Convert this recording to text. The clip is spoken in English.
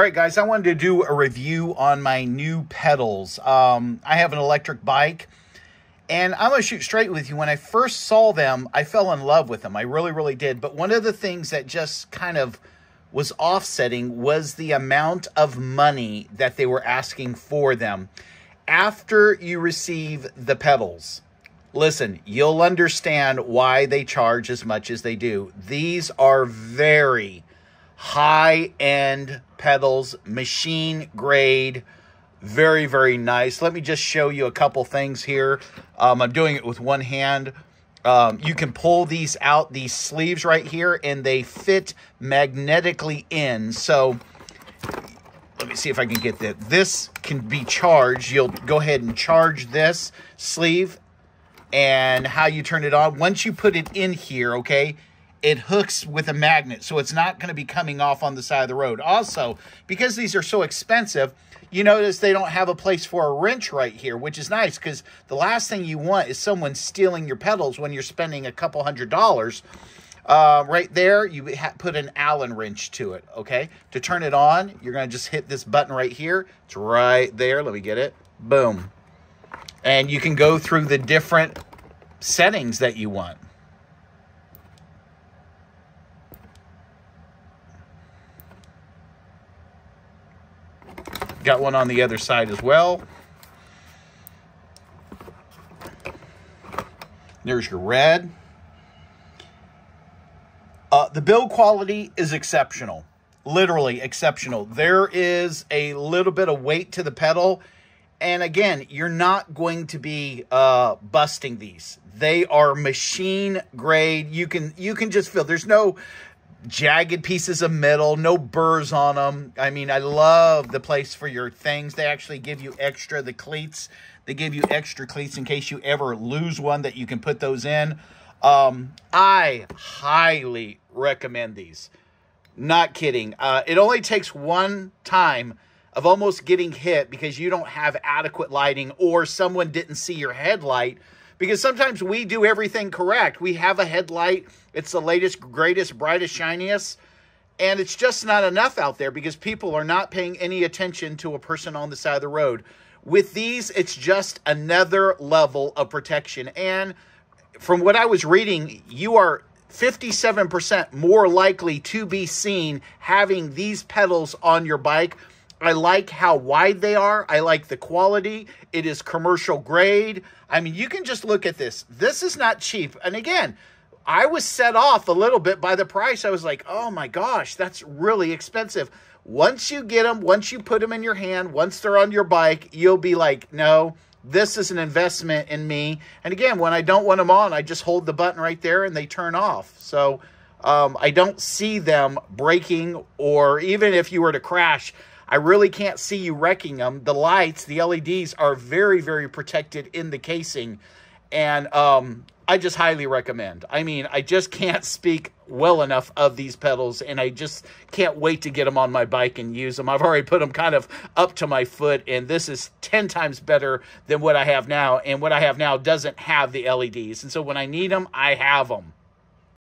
All right, guys, I wanted to do a review on my new pedals. Um, I have an electric bike, and I'm going to shoot straight with you. When I first saw them, I fell in love with them. I really, really did. But one of the things that just kind of was offsetting was the amount of money that they were asking for them. After you receive the pedals, listen, you'll understand why they charge as much as they do. These are very high end pedals, machine grade, very, very nice. Let me just show you a couple things here. Um, I'm doing it with one hand. Um, you can pull these out, these sleeves right here, and they fit magnetically in. So let me see if I can get that. This can be charged. You'll go ahead and charge this sleeve and how you turn it on. Once you put it in here, okay, it hooks with a magnet, so it's not going to be coming off on the side of the road. Also, because these are so expensive, you notice they don't have a place for a wrench right here, which is nice because the last thing you want is someone stealing your pedals when you're spending a couple hundred dollars. Uh, right there, you put an Allen wrench to it, okay? To turn it on, you're going to just hit this button right here. It's right there. Let me get it. Boom. And you can go through the different settings that you want. Got one on the other side as well. There's your red. Uh, the build quality is exceptional. Literally exceptional. There is a little bit of weight to the pedal. And again, you're not going to be uh, busting these. They are machine grade. You can you can just feel there's no jagged pieces of metal, no burrs on them. I mean, I love the place for your things. They actually give you extra, the cleats. They give you extra cleats in case you ever lose one that you can put those in. Um, I highly recommend these. Not kidding. Uh, it only takes one time of almost getting hit because you don't have adequate lighting or someone didn't see your headlight because sometimes we do everything correct. We have a headlight, it's the latest, greatest, brightest, shiniest, and it's just not enough out there because people are not paying any attention to a person on the side of the road. With these, it's just another level of protection. And from what I was reading, you are 57% more likely to be seen having these pedals on your bike I like how wide they are. I like the quality. It is commercial grade. I mean, you can just look at this. This is not cheap. And again, I was set off a little bit by the price. I was like, oh my gosh, that's really expensive. Once you get them, once you put them in your hand, once they're on your bike, you'll be like, no, this is an investment in me. And again, when I don't want them on, I just hold the button right there and they turn off. So um, I don't see them breaking or even if you were to crash, I really can't see you wrecking them. The lights, the LEDs are very, very protected in the casing. And um, I just highly recommend. I mean, I just can't speak well enough of these pedals, and I just can't wait to get them on my bike and use them. I've already put them kind of up to my foot, and this is 10 times better than what I have now. And what I have now doesn't have the LEDs. And so when I need them, I have them.